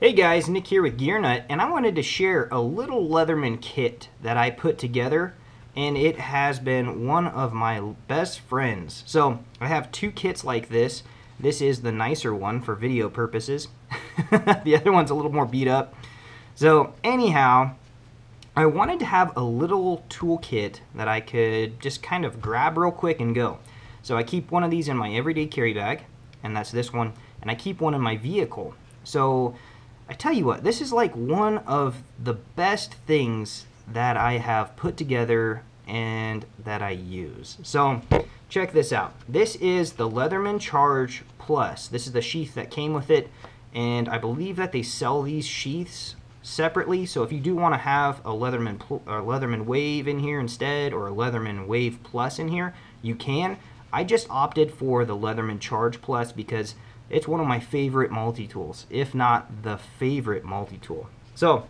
Hey guys, Nick here with GearNut, and I wanted to share a little Leatherman kit that I put together, and it has been one of my best friends. So, I have two kits like this. This is the nicer one for video purposes. the other one's a little more beat up. So, anyhow, I wanted to have a little toolkit that I could just kind of grab real quick and go. So I keep one of these in my everyday carry bag, and that's this one, and I keep one in my vehicle. So I tell you what, this is like one of the best things that I have put together and that I use. So check this out. This is the Leatherman Charge Plus. This is the sheath that came with it, and I believe that they sell these sheaths separately. So if you do want to have a Leatherman or Leatherman Wave in here instead, or a Leatherman Wave Plus in here, you can. I just opted for the Leatherman Charge Plus because it's one of my favorite multi-tools, if not the favorite multi-tool. So,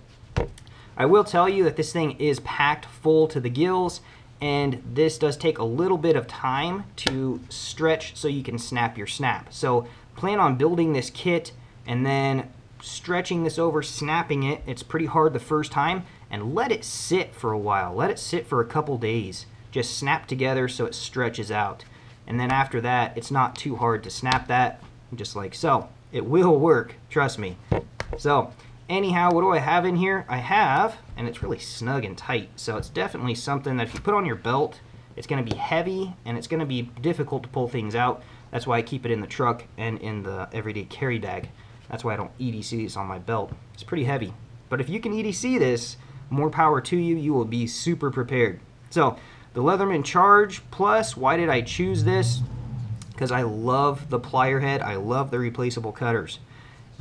I will tell you that this thing is packed full to the gills, and this does take a little bit of time to stretch so you can snap your snap. So, plan on building this kit and then stretching this over, snapping it. It's pretty hard the first time, and let it sit for a while. Let it sit for a couple days. Just snap together so it stretches out. And then after that, it's not too hard to snap that just like so. It will work, trust me. So, anyhow, what do I have in here? I have, and it's really snug and tight, so it's definitely something that if you put on your belt, it's going to be heavy and it's going to be difficult to pull things out. That's why I keep it in the truck and in the everyday carry bag. That's why I don't EDC this on my belt. It's pretty heavy. But if you can EDC this, more power to you. You will be super prepared. So, the Leatherman Charge Plus, why did I choose this? Because I love the plier head. I love the replaceable cutters.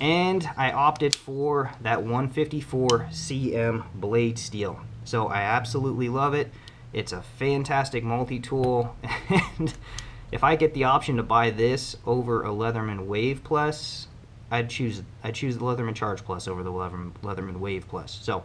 And I opted for that 154 CM blade steel. So I absolutely love it. It's a fantastic multi-tool. And if I get the option to buy this over a Leatherman Wave Plus, I'd choose I'd choose the Leatherman Charge Plus over the Leatherman, Leatherman Wave Plus. So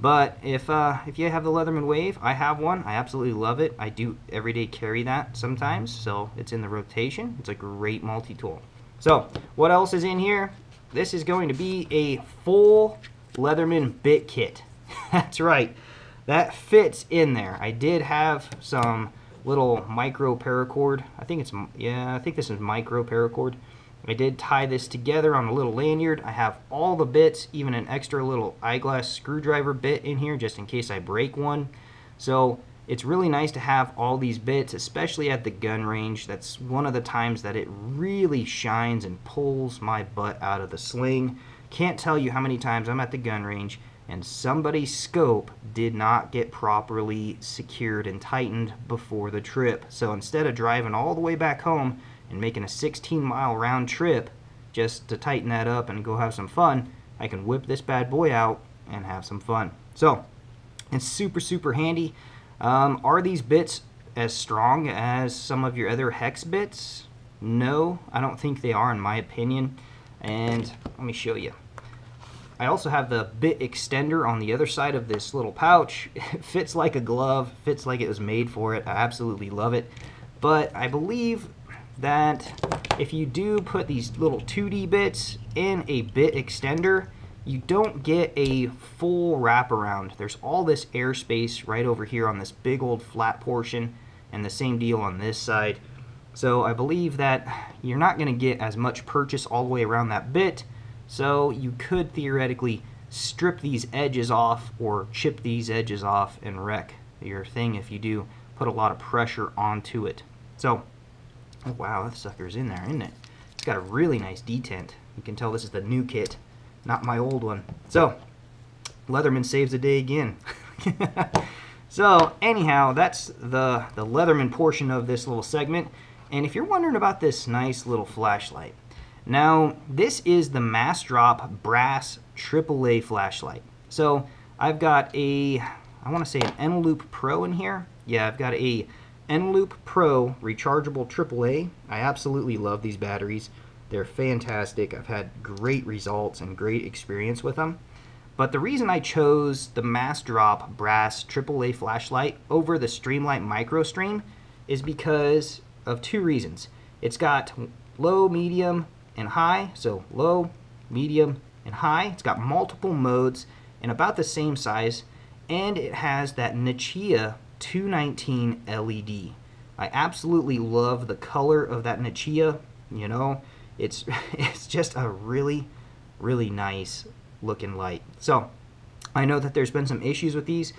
but if uh, if you have the Leatherman Wave, I have one. I absolutely love it. I do everyday carry that sometimes, so it's in the rotation. It's a great multi-tool. So what else is in here? This is going to be a full Leatherman bit kit. That's right. That fits in there. I did have some little micro paracord. I think it's, yeah, I think this is micro paracord. I did tie this together on a little lanyard. I have all the bits, even an extra little eyeglass screwdriver bit in here just in case I break one. So it's really nice to have all these bits, especially at the gun range. That's one of the times that it really shines and pulls my butt out of the sling. Can't tell you how many times I'm at the gun range and somebody's scope did not get properly secured and tightened before the trip. So instead of driving all the way back home and making a 16 mile round trip just to tighten that up and go have some fun, I can whip this bad boy out and have some fun. So it's super, super handy. Um, are these bits as strong as some of your other hex bits? No, I don't think they are in my opinion. And let me show you. I also have the bit extender on the other side of this little pouch. It fits like a glove, fits like it was made for it. I absolutely love it. But I believe that if you do put these little 2D bits in a bit extender, you don't get a full wraparound. There's all this airspace right over here on this big old flat portion, and the same deal on this side. So I believe that you're not going to get as much purchase all the way around that bit, so you could theoretically strip these edges off or chip these edges off and wreck your thing if you do put a lot of pressure onto it. So Oh wow, that sucker's in there, isn't it? It's got a really nice detent. You can tell this is the new kit, not my old one. So, Leatherman saves the day again. so, anyhow, that's the, the Leatherman portion of this little segment. And if you're wondering about this nice little flashlight, now this is the Massdrop Brass AAA flashlight. So, I've got a, I want to say an Eneloop Pro in here. Yeah, I've got a Eneloop Pro rechargeable AAA. I absolutely love these batteries. They're fantastic. I've had great results and great experience with them. But the reason I chose the Massdrop Brass AAA flashlight over the Streamlight MicroStream is because of two reasons. It's got low, medium, and high, so low, medium, and high. It's got multiple modes and about the same size, and it has that Nichia 219 LED. I absolutely love the color of that Nichia. You know, it's it's just a really, really nice looking light. So I know that there's been some issues with these.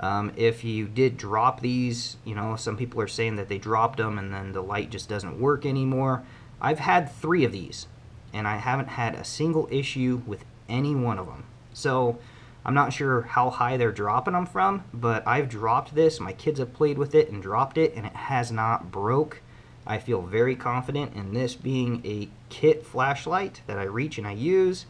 Um, if you did drop these, you know, some people are saying that they dropped them and then the light just doesn't work anymore. I've had three of these and I haven't had a single issue with any one of them. So I'm not sure how high they're dropping them from, but I've dropped this. My kids have played with it and dropped it, and it has not broke. I feel very confident in this being a kit flashlight that I reach and I use,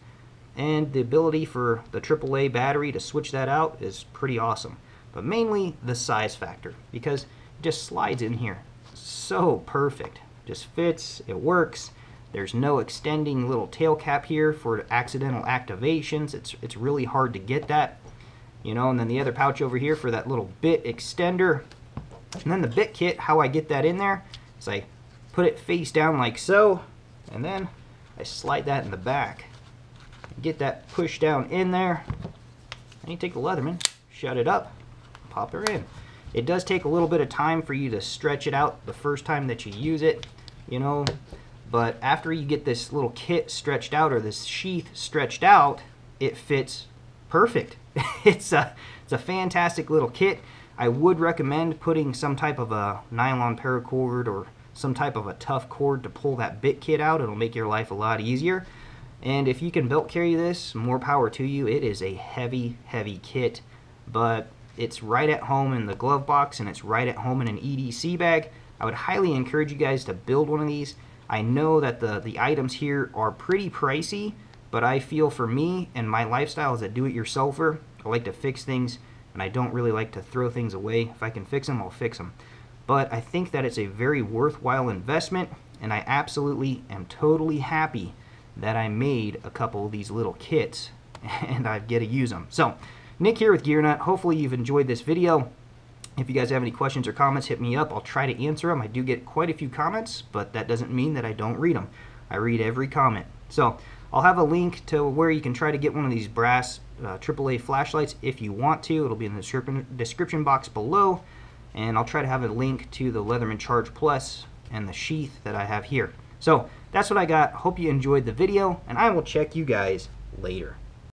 and the ability for the AAA battery to switch that out is pretty awesome. But mainly the size factor, because it just slides in here. So perfect. Just fits, it works, there's no extending little tail cap here for accidental activations. It's, it's really hard to get that. You know, and then the other pouch over here for that little bit extender. And then the bit kit, how I get that in there is I put it face down like so, and then I slide that in the back. Get that pushed down in there. And you take the Leatherman, shut it up, pop her in. It does take a little bit of time for you to stretch it out the first time that you use it. You know, but after you get this little kit stretched out or this sheath stretched out, it fits perfect. it's a it's a fantastic little kit. I would recommend putting some type of a nylon paracord or some type of a tough cord to pull that bit kit out. It'll make your life a lot easier. And if you can belt carry this, more power to you. It is a heavy, heavy kit, but it's right at home in the glove box and it's right at home in an EDC bag. I would highly encourage you guys to build one of these. I know that the, the items here are pretty pricey, but I feel for me and my lifestyle as a do-it-yourselfer, I like to fix things, and I don't really like to throw things away. If I can fix them, I'll fix them. But I think that it's a very worthwhile investment, and I absolutely am totally happy that I made a couple of these little kits, and I get to use them. So, Nick here with GearNut. Hopefully you've enjoyed this video. If you guys have any questions or comments, hit me up. I'll try to answer them. I do get quite a few comments, but that doesn't mean that I don't read them. I read every comment. So I'll have a link to where you can try to get one of these brass uh, AAA flashlights if you want to. It'll be in the description box below. And I'll try to have a link to the Leatherman Charge Plus and the sheath that I have here. So that's what I got. Hope you enjoyed the video, and I will check you guys later.